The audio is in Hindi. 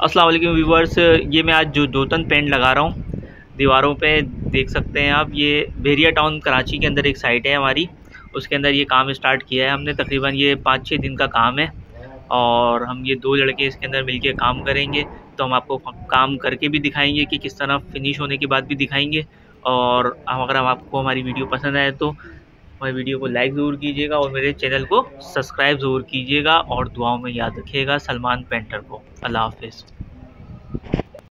वालेकुम व्यूवर्स ये मैं आज जो दोतन पेंट लगा रहा हूँ। दीवारों पे देख सकते हैं आप, ये भेरिया टाउन कराची के अंदर एक साइट है हमारी। उसके अंदर ये काम स्टार्ट किया है हमने, तकरीबन ये पाँच छः दिन का काम है। और हम ये दो लड़के इसके अंदर मिलके काम करेंगे तो हम आपको काम करके भी दिखाएँगे कि किस तरह फिनिश होने के बाद भी दिखाएँगे। और अगर हम आपको हमारी वीडियो पसंद आए तो हमारी वीडियो को लाइक ज़रूर कीजिएगा और मेरे चैनल को सब्सक्राइब ज़रूर कीजिएगा और दुआओं में याद रखिएगा सलमान पेंटर को। अल्लाह हाफिज़।